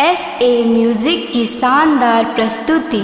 S A music की शानदार प्रस्तुति।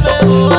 Oh,